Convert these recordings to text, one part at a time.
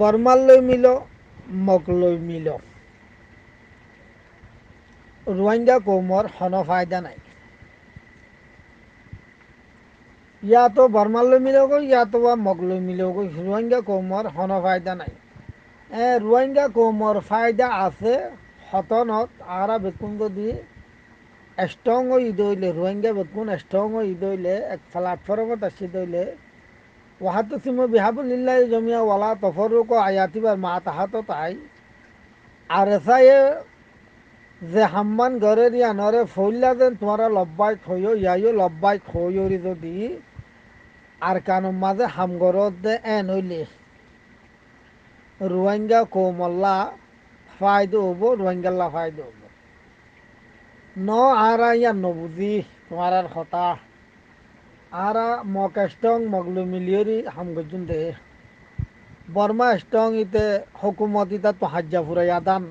বর্মালৈ মিল মগলৈ মিল। রোহিঙ্গা কৌমর হন ফায়দা নাই। ইয়া তো বর্মালৈ মিলেও ইয়া তো বা মগলৈ মিলেও রোহিঙ্গা কৌমর হন ফায়দা নাই। এ রোহিঙ্গা কৌমর ফায়দা আছে হতনত আরা বেকুন যদি হইলে রোহিঙ্গা বেকুন স্ট্রং ঈদ হইলে এক প্ল্যাটফর্মত আসি দইলে ওহাতো সিমো বিহাবুলিল্লাহ জমিয়া ওয়ালা তফরুক আয়াতিবার মা তাহাতো তাই। আর এসাইয়ে যে হাম্মান ঘরের ইয়ানরে ফইলা যেন তোমারা লব্বাই খইও ইয়াইও লব্বাই খইয়রি যদি, আর কানুর মাঝে হামগরত দে এন হইলে। রোহিঙ্গা কোমল্লা ফায়দো হব, রোহিঙ্গাল্লা ফায়দো হব। ন আর ইয়া নবুজি তোমার আর কথা আর মক স্টং মগলু মিলিয়রি হামগজুন দে বর্মা স্টং ইতে হকুমত ইতা তো হাজ্জা ফুরাই আদান।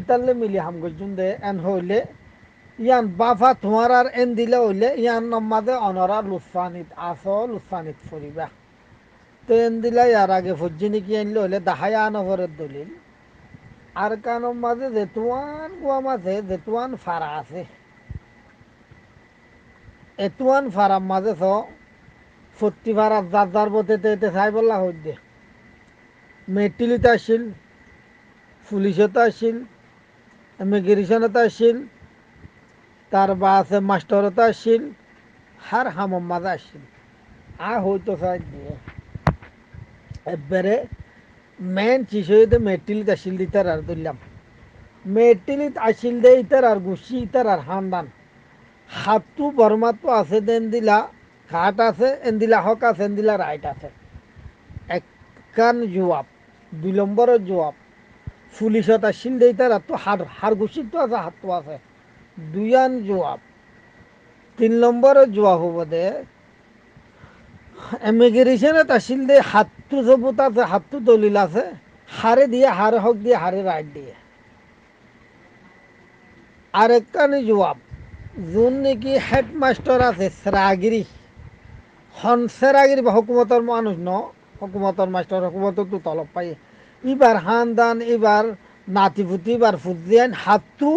ইতালে মিলি হামগজুন দে এন হইলে। ইয়ান বাফা তোমার আর এন দিলে হইলে, ইয়ান নমাদে অনরা লুৎফানিত আস লুৎফানিত ফুরিবা। তো এন দিলে ইয়ার আগে ফুজিনি কি আনলে হইলে, দাহায়া নগরের দলিল। আর কানোর মাঝে জেতুয়ান কুয়া মাঝে জেতুয়ান ফারা আছে। এতুয়ান ফারার মাঝে ছ সত্যি ফারা যার যার বতেতে এতে চাই বললা হইতে মেট্রিলিতে আসছিল পুলিশতে আসছিল ইমিগ্রেশনতে আসছিল তার বা আছে মাস্টারতে আসছিল হার হামম মাঝে আসছিল আর হইতো চাই দিয়ে এবারে মেন চিজ হইতে মেট্রিলিত আসছিল দিতার আর ধরলাম। মেট্রিলিত আসছিল দে ইতার আর গুছি ইতার আর হান্দান হাতু বর্মাতো আছে দেন দিলা ঘাট আছে, এন্দিলা হক আছে, এন্দিলা রাইট আছে। একখান জবাব দুই নম্বরের জবাব পুলিশত আসছিল দে ইতার তো হার হার গুছিত আছে, হাতটো আছে। দুইয়ান জবাব তিন নম্বরের জবাব হব দে। ইমিগ্রেশনত আসিল দে হাতটো সবুত আছে, হাতটো দলিল আছে। হারে দিয়ে হারে হক দিয়ে হারে রাইট দিয়ে। আর একখানি জবাব যোন নেকি হেডমাস্টার আছে সেরাগিরি হন সেরাগিরি বা হুকুমতর মানুষ ন হুকুমতর মাস্টার হুকুমতর তো তলব পাই এবার হান দান এবার নাতিপুতি এবার ফুজিয়ান, হাতটো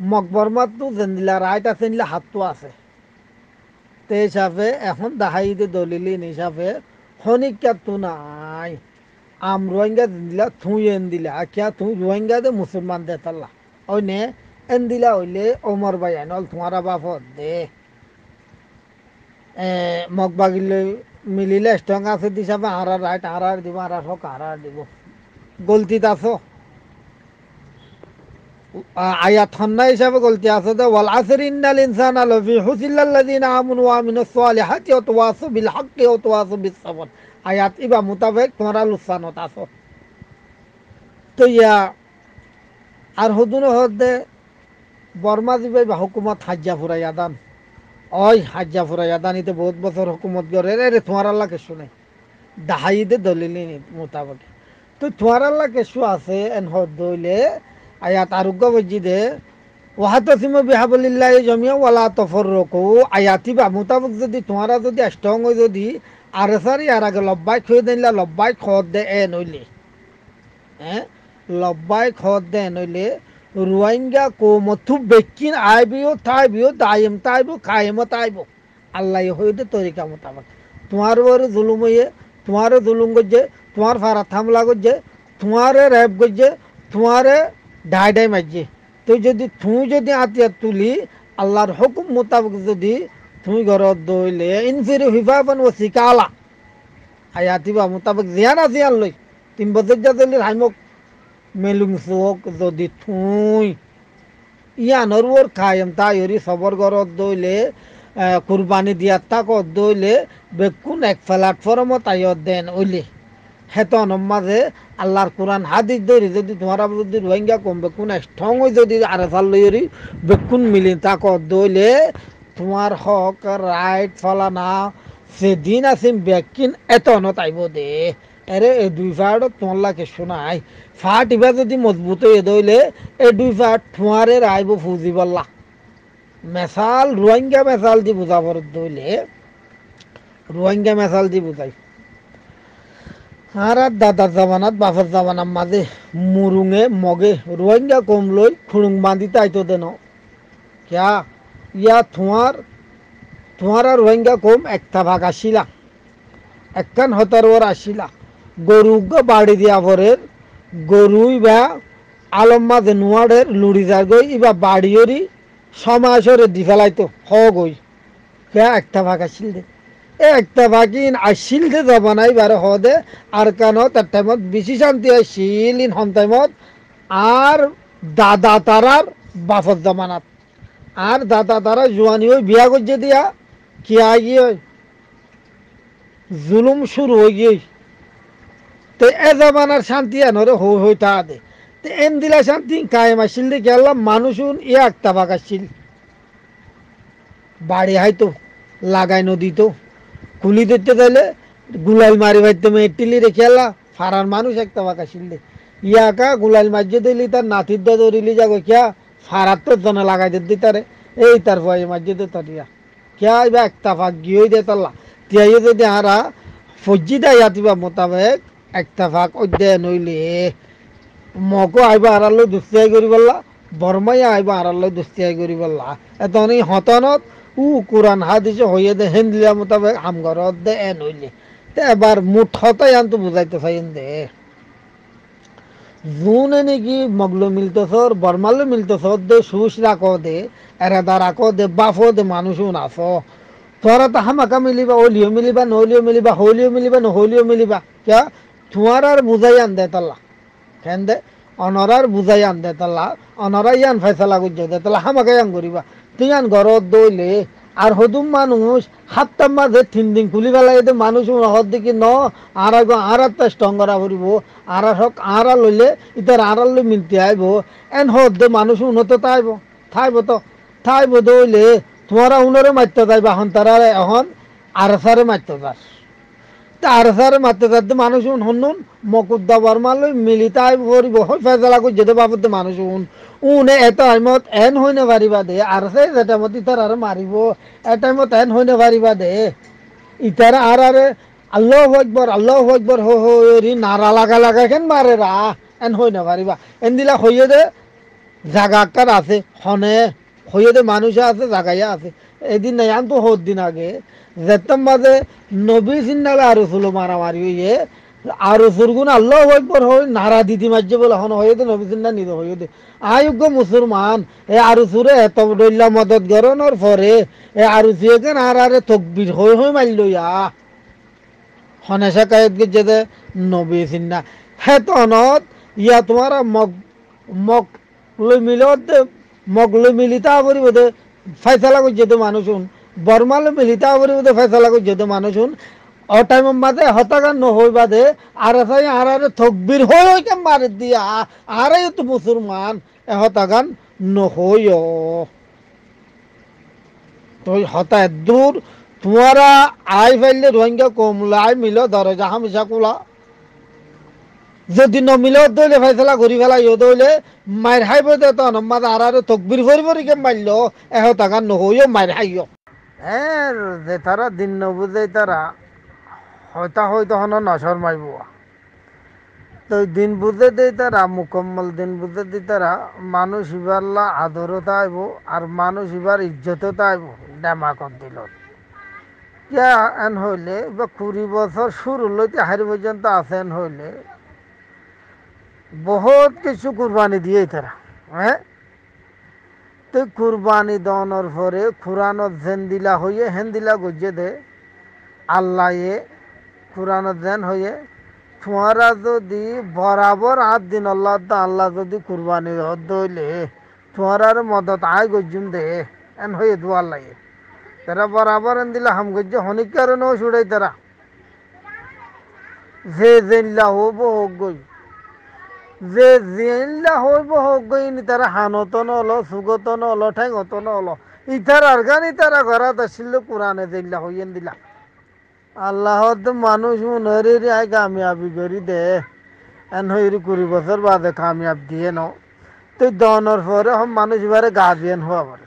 মকবরমাতো জেন্দিলা রাইট আছে নিলে হাতটো আছে। তে হিসাবে এখন দাহাইতে দলিলিন হিসাবে হনিকাতো নাই। আম রোহিঙ্গা দিলা থুই দিলা, আখিয়া থুই রোহিঙ্গা দে মুসলমান দে তাল্লা ওই নে এন দিলা হইলে ওমর ভাই আনল তোমারা বাপত দে। মগ বাগিলে মিলিলে স্ট্রং আছে দিছাবে হারার রাইট হারার দিব হারার হক হারার দিব। গলতিত আছো আয়াত খন্না হিসাবে গলতি আছে দে। ওয়াল আসর ইন্নাল ইনসানা লাফি হুসিল্লাল্লাযিনা আমানু ওয়া আমিনুস সালিহাতি ওয়া তাওয়াসু বিল হাক্কি ওয়া তাওয়াসু বিস সাবর আয়াত ইবা মোতাবেক তোমরা লুসানত আছো। তো ইয়া, আর হুদুন হদে বর্মা দিবে বা হুকুমত হাজ্জা ফুরাই আদান। ওই হাজ্জা ফুরাই আদান, ইতে বহুত বছর হুকুমত করে রে রে তোমার আল্লাহ কেসু নাই। দাহাইদে দলিলি মোতাবেক। তো তোমার আল্লাহ কেসু আছে, এন হদ দইলে আয়াত আরোগ্য বজিদে ওহাতসিম বিহাবলিল্লাহ জমিয়া ওয়ালা তফর রকু আয়াতি বা মোতাবেক যদি তোমারা যদি স্ট্রং হয় যদি আর সারি আর আগে লব্বাই খুঁয়ে দিলা লব্বাই খদ দে এ নইলে। হ্যাঁ লব্বাই খদ দে নইলে রোহিঙ্গা কোমথু বেকিন আইবিও তাইবিও দাইম তাইবো কায়েমও তাইবো আল্লাহ হইতে তরিকা মোতাবেক। তোমার ওর জুলুম হইয়ে, তোমার জুলুম করছে, তোমার ফারা থামলা করছে, তোমারে র্যাপ করছে, তোমারে ডাই ডাই মারছে। তো যদি তুই যদি আতিয়া তুলি, আল্লাহর হুকুম মোতাবেক যদি তুই ঘরত দইলে ইনফির হিফাবান ও শিকালা আয়াতিবা মোতাবেক জিয়ান আজিয়ান লই। তিন বছর যাতে হাইমক মেলুং চোক যদি থুই ইয়ানোর ওর খায়ম তাইরি সবর ঘরত দইলে কুরবানি দিয়ার তাকত দইলে বেকুন এক প্ল্যাটফর্মত আইয়ত দেন ওইলে হেতন মাঝে আল্লাহর কোরআন হাদিস ধরি যদি তোমার যদি রোহিঙ্গা কম বেকুন স্ট্রং যদি আর ভালো লইরি বেকুন মিলি তাকত দইলে তোমার হক রাইট ফলানা সেদিন আসিম বেকিন এতনত আইব দে এরে এই দুই ফাট তোমার শোনাই ফাট ইবা যদি মজবুত হয়ে দইলে এই দুই ফাট থুয়ারে রাইব ফুজি বললা মেসাল রোহিঙ্গা মেসাল দি বুঝাবার দইলে রোহিঙ্গা মেসাল দি বুঝাই আর আর দাদার জামানাত বাপের জামানার মাঝে মুরুঙে মগে রোহিঙ্গা কম লই খুড়ুং বাঁধিতে আইতো দেন। ক্যা, ইয়া তোমার আর রোহিঙ্গা কম একটা ভাগ আসিলা একখান হতার ওর আসিলা গরু বাড়ি দিয়া পরের গরুই বা আলম মাঝে নোয়ারের লুড়ি যার গই ইবা বাড়িওরি সমাসরে দি ফেলাইতো হ গই একটা ভাগ আসিল দে। একটা ভাগিন আসিল দে যাব নাই বারে হ দে আর কেন তার টাইমত বেশি শান্তি আসিল ইন হন টাইমত, আর দাদা তারার বাফত জামানাত। আর দাদা তারা জোয়ানি ওই বিয়া করছে দিয়া কি আগিয়ে জুলুম শুরু হয়ে গিয়ে তো এ জামানার শান্তি এনরে হই হই তা দে। তো এন দিলা শান্তি কায়েম আসিল দে গেলাম মানুষ ই একটা বাঘ আসছিল বাড়ি হাইতো, লাগাই নদী তো কুলি ধরতে তাইলে গুলাল মারি ভাইতে মেটিলি রেখে এলা, ফারার মানুষ একটা আসিল দে। ইয়াকা গুলাল মার্য দিলি তার নাতির দা ধরিলি যাগো, কিয়া ফারার তো জনে লাগাই দিতে তারে। এই তার ভয়ে মার্য দে তারিয়া কিয়া এবার একটা ভাগ গিয়ে দে তাল্লা। তিয়াই যদি হারা ফজ্জি দেয় ইয়াতিবা মোতাবেক একটা ভাগ অধ্যয়ন হইলে মকো আইবা আড়ালৈ দুস্তিয়াই কৰি পাল্লা বৰমাই আইবা আড়ালৈ দুস্তিয়াই কৰি পাল্লা এতন এই হতনত, উ কোরআন হাদিসে হইয়ে দে হেন্দিলা মোতাবেক আমঘরত দে এন হইলে। তে এবার মুঠ আনতো বুঝাইতে চাইন দে। জুনে নাকি মগলো মিলতেছর বর্মালো মিলতেছর দে সুস রাখো দে, এরেদা রাখো দে, বাফো দে মানুষও নাচ। তোরা তো হামাকা মিলিবা ওলিও মিলিবা নহলিও মিলিবা, হলিও মিলিবা, নহলিও মিলিবা, কিয়া? তোমার আর বুঝাই আন দে তাল্লা কেন দে? অনরার বুঝাই আন দে তাল্লা অনরা ইয়ান ফেসলা গুজে দে তাল্লা হামাকে ইয়ান করিবা তুই আন ঘরত দইলে আর হদুম মানুষ হাতটার মাঝে তিন দিন খুলি ফেলা এতে মানুষ হদ দেখি ন, আর আগে, আর একটা স্ট্রং করা ফুরিব আর হক আর লইলে ইতার আর লই মিলতে আইব। এন হদ দে, মানুষ উন্নত তাইব থাইব তো। থাইব দইলে তোমারা উনরে মারতে যাইবা এখন তারা এখন আর সারে মারতে যাস। আর সারে মারতে যাতে মানুষ শুনুন মকুদ্দা বর্মালৈ মিলিতাই কৰিব ফেজলা কৰি যেতে বাবদ মানুষ উন উনে এটা টাইমত এন হৈ নাপাৰিবা দে আর সে যে টাইমত ইতার আর মারিব, এ টাইমত এন হৈ নাপারিবা দে ইতার আর আরে আল্লাহ একবার আল্লাহ একবার হো হরি নারা লাগা লাগা কেন মারে রা? এন হৈ নাপারিবা এন দিলা হইয়ে দে, জাগা আছে, হনে। হইয়ে দে মানুষ আছে, জাগাইয়া আছে। এদিন নাই আন তো হত দিন আগে। যেতাম নবী সিন্নালে আরও ছিল মারামারি হইয়ে, আরও সুরগুন আল্লাহ একবার হই নারা দিদি মাঝে বলে হন হয়ে দে, নবী সিন্না নিদ হয়ে দে। আয়োগ্য মুসলমান, এ আরও সুরে এত ডইলা মদত গরণর পরে এ আরও সুয়ে কেন আর আরে তকবির হই হই মারল ইয়া হনেশা কায়ত গেছে দে নবী সিন্না হেতনত ইয়া তোমার মগ মগ লই মিলত মগলে মিলিতা করিব দে ফেসলা করছে তো মানুষ বর্মালে মিলিতা করিব দে ফেসলা করছে তো মানুষ অ টাইম মাঝে হতাগান নহই বাদে আর সাই আর আর থকবির হই হই কেম মারে দিয়া। আর তো মুসলমান এ হতাগান নহই তো হতা দূর তোমারা আই ফেললে রোহিঙ্গা কমলা আই মিল ধরে যাহা কুলা। যদি নমিল দইলে ফেসলা ঘুরি ফেলা ইয়ে দইলে মায়ের হাইব দে তো নম্মাদ আর আর তকবির ভরি ভরি কে মারল এহ টাকা নহইও মায়ের হাইও হ্যাঁ যে তারা দিন নবুঝে তারা হয়তা হয়তো হন নসর মাইব তো দিন বুঝে দেই তারা মুকম্মল দিন বুঝে দিই তারা মানুষ ইবারলা আদরতা আইব আর মানুষ ইবার ইজ্জততা আইব ডেমাকত দিল ইয়া এন হইলে, বা কুড়ি বছর শুরু লইতে হারি পর্যন্ত আছে এন হইলে। বহুত কিছু কুরবানি দিয়ে তারা হ্যাঁ তো কুরবানি দনের পরে খুরানত জেন দিলা হইয়ে হেন দিলা গজে দে। আল্লাহ এ খুরানত জেন হইয়ে, তোমারা যদি বরাবর হাত দিন আল্লাহ আল্লাহ যদি কুরবানি দইলে তোমার মদত আয় গজুম দে, এন হয়ে দোয়ার লাগে তারা বরাবর এন দিলা হাম গজ্জে হনিক কারণে ছুড়াই তারা। যে জেনলা হব হোক গই। যে জিলা হইব হোক গইনি তারা হানত নল সুগত নল ঠেঙত নল ইতার আর গান ইতারা ঘরাত আসছিল কোরআনে জিল্লা হইয়েন দিলা। আল্লাহ মানুষ মনে আই কামিয়াবি করি দে। এন হইরি কুড়ি বছর বাদে কামিয়াব দিয়ে ন তো দনের পরে হম মানুষ এবারে গা দিয়ে হওয়া পারে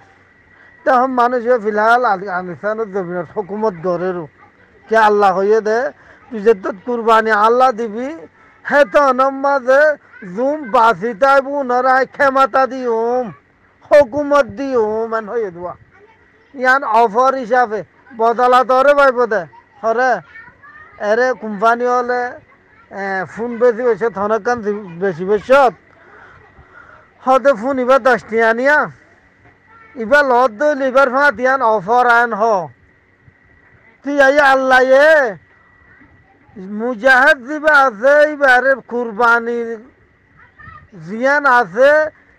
তো হম মানুষ ফিলহাল আফগানিস্তানের জমিনের হকুমত গড়েরও কে আল্লাহ হইয়ে দে, তুই যে তো কুরবানি আল্লাহ দিবি হে তো মাঝে জুম বাসিতাই বুনরাই ক্ষমতা দিউম হুকুমত দিউম এন হয়ে দোয়া ইয়ান অফার হিসাবে বদলা তোরে পাইব দে হরে এরে কোম্পানি হলে ফোন বেশি বেশি থনকান বেশি বেশি হতে ফোন ইবার দশটি আনিয়া। ইবার লত দইল ইবার ফাঁত ইয়ান অফার আন হ। তুই আই আল্লাহ মুজাহিদ দিবা আছে এবারে কুরবানি জিয়ান আছে,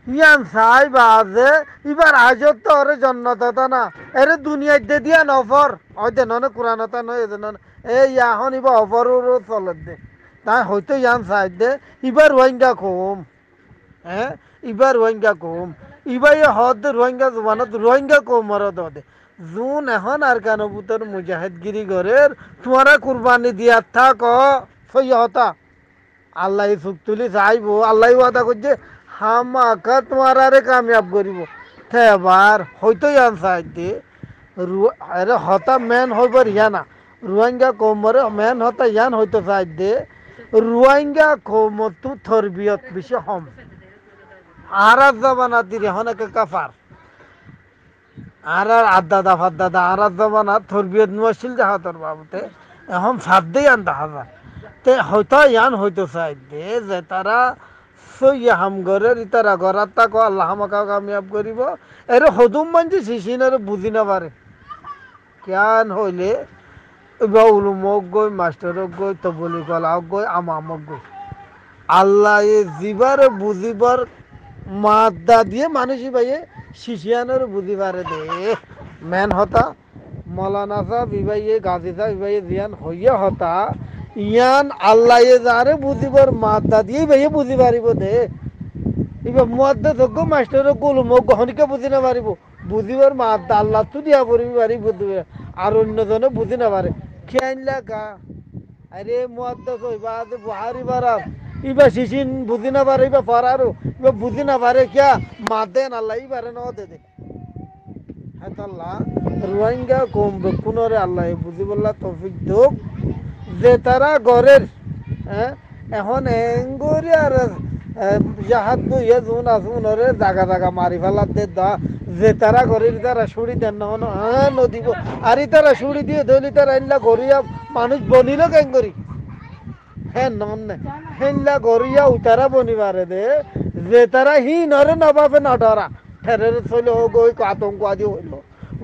ইয়ান সাই বা আছে এবার আজত তো ওরে জন্নত না। এরে দুনিয়ায় দে দিয়া নফর ওই দে ননে কোরআনতা নয় এদের ননে। এই এখন ইবা অফর চলত দে। তাই হয়তো ইয়ান সাই দে এবার রোহিঙ্গা কম। হ্যাঁ এবার রোহিঙ্গা কম। ইবাই হদ রোহিঙ্গা জমানত রোহিঙ্গা কম মরদ দে। জুন এখন আর কেন বুতর মুজাহিদগিরি গরের তোমারা কুরবানি দিয়া থাক হতা। আল্লাহ সুখ তুলি চাইব আল্লাহ ওয়াদা করছে, হামাকা তোমার আরে কামিয়াব করিব। এবার হয়তো ইয়ান চাইতে আরে হতা মেন হইবার ইয়ানা রোহিঙ্গা কমরে মেন হতা ইয়ান হয়তো চাই দে রোহিঙ্গা কমতু থরবিয়ত বেশি হম। আর জাবানা দিরে হনেকে কাফার। আর আর আদাদা ফাদাদা আর আর জামানা থরবিয়ত নুয়াছিল যাহা তোর বাবুতে। এখন সাত দিয়ে আন দেখা যায় তে হয়তো ইয়ান হয়তো চাই দে যে তারা সইয়া হামগরের ইতারা গরাত তাকো আল্লাহ আমাকে কামিয়াব করিব এর হদুম মানছি শিশিনের বুঝি না পারে কেন হইলে বা উলুমক গই মাস্টারক গই তবলি কলাওক গই আমামক গই আল্লাহ এ জিবারে বুঝিবার মাদ্দা দিয়ে মানুষই ভাইয়ে শিশিয়ানের বুঝিবারে দে। মেন হতা, মলানা সাহ বিবাইয়ে, গাজী সাহ বিবাইয়ে জিয়ান হইয়া হতা। ইয়ান আল্লাহ যারে বুঝিবার মাদ্দা দিয়ে ভাইয়ে বুঝি পারিব দে। এবার মুয়াদ্দা যোগ্য মাস্টার গোল মোক গহনিকে বুঝি না পারিব বুঝিবার মাদ্দা আল্লাহ তো দিয়া পড়িবি পারি বুঝিবে আর অন্যজনে বুঝি না পারে খেয়াইলা গা আরে মুয়াদ্দা কইবা বুহারি ইবা শিশিন বুঝি না পারে, ইবা পারারো ইবা বুঝি না পারে কিয়া? মাদে আল্লাহ ই পারে ন দে দে। হ্যাঁ আল্লাহ, রোহিঙ্গা কম বেকুনরে আল্লাহ বুঝি বললা তৌফিক দোক। যে তারা গড়ের হ্যাঁ এখন এঙ্গুরি আর জাহাজ বইয়ে জুন আসুন ওরে জাগা জাগা মারি ফেলার দে দা। যে তারা গড়ের তারা সুড়ি দেন না, হনো হ্যাঁ নদীব। আর তারা সুড়ি দিয়ে ধরি তারা এনলা গড়িয়া মানুষ বনিল কেঙ্গরি? হ্যাঁ নন। হেনলা গড়িয়া উতারা বনিবারে দে। যে তারা হি নরে নবাবে না ডরা ঠেরের চলে হোক ওই আতঙ্কবাদী হইল।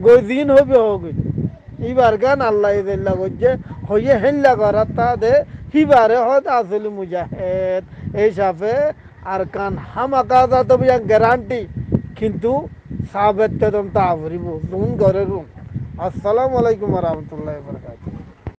গই দিন হবে হোক ইবার গান আল্লাহ ইদিল্লা করছে হইয়ে হেল্লা করার তা দে। হিবারে হত আসলে মুজাহেদ। এই সাফে আর কান হামাকা যা তো গ্যারান্টি। কিন্তু সাবেত তেদম তা ভরিব জুন ঘরে রুম। আসসালামু আলাইকুম রহমতুল্লাহ বরকাত